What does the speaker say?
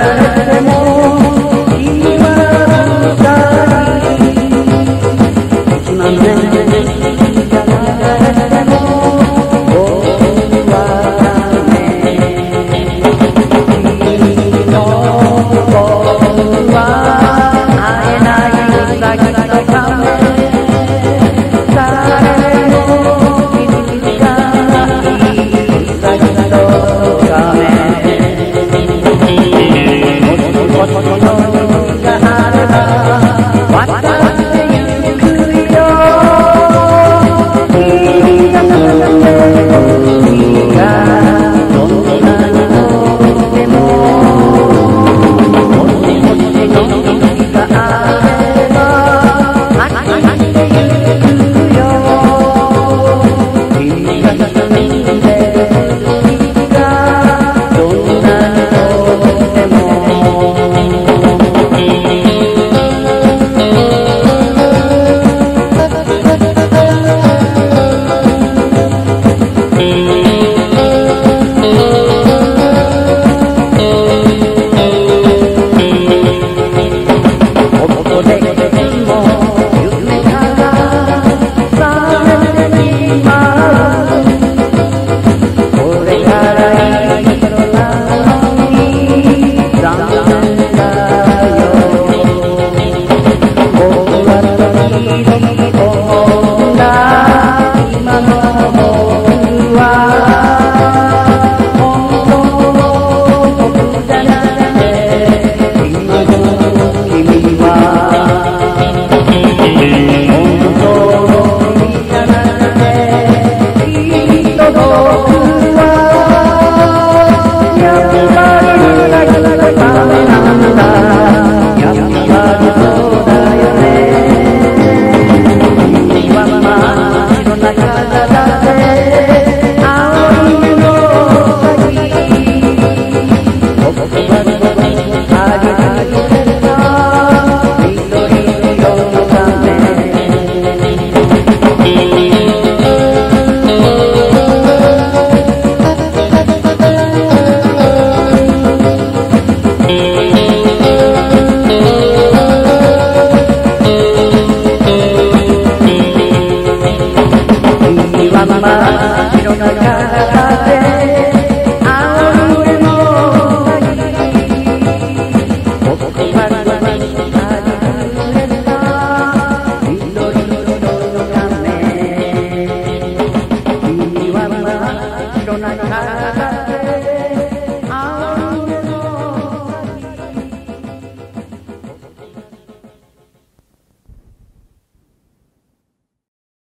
na na na na Gracias. Don't